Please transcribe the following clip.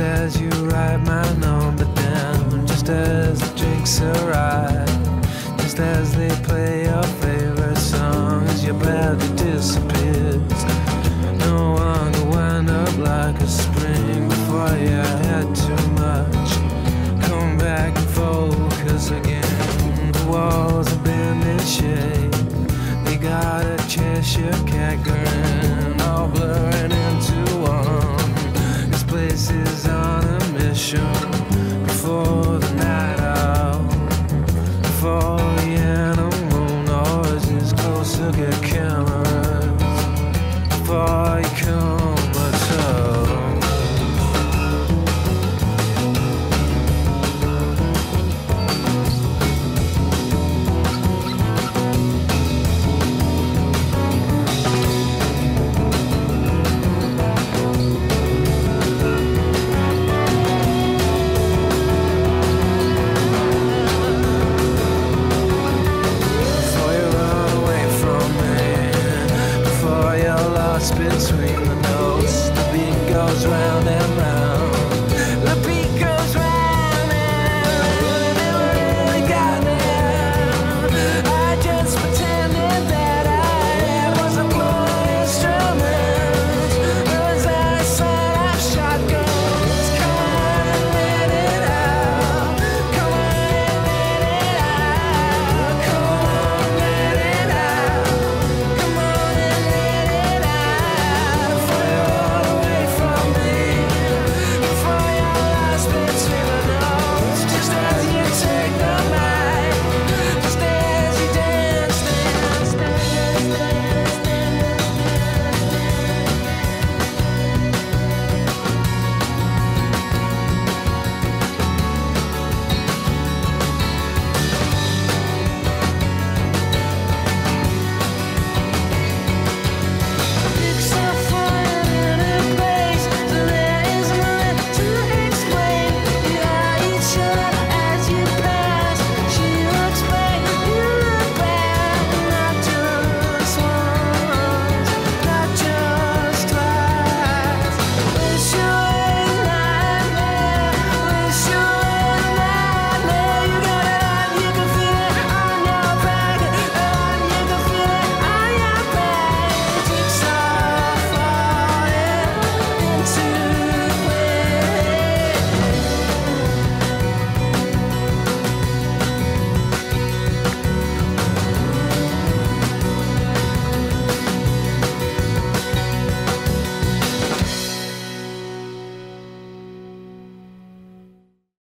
as you write my number down, just as the drinks arrive, just as they play your favorite songs, your body disappears. No could wind up like a spring before you had too much. Come back and focus again. The walls have been in shade. They got a Cheshire cat grin, all blurring is on a mission before between the notes.